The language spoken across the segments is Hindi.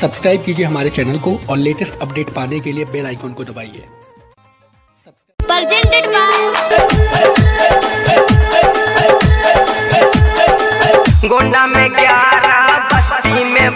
सब्सक्राइब कीजिए हमारे चैनल को और लेटेस्ट अपडेट पाने के लिए बेल आइकॉन को दबाइए। गोंडा में ग्यारह में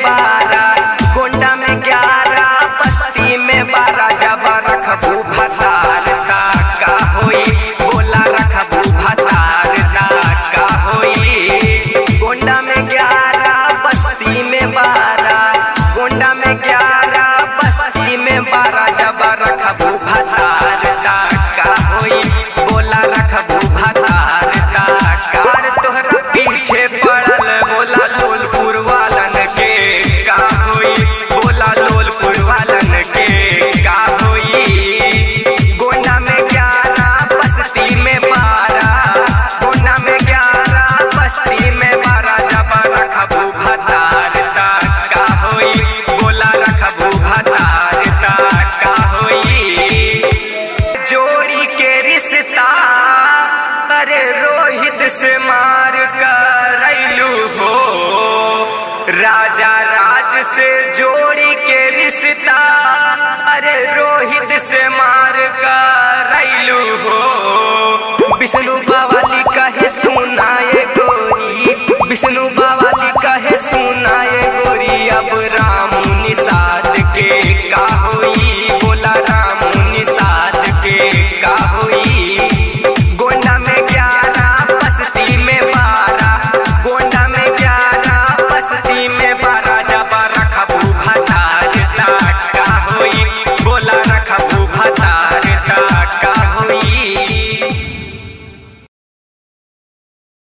रे रोहित से मार कर हो। राजा राज से जोड़ी के रिश्ता। अरे रोहित से मार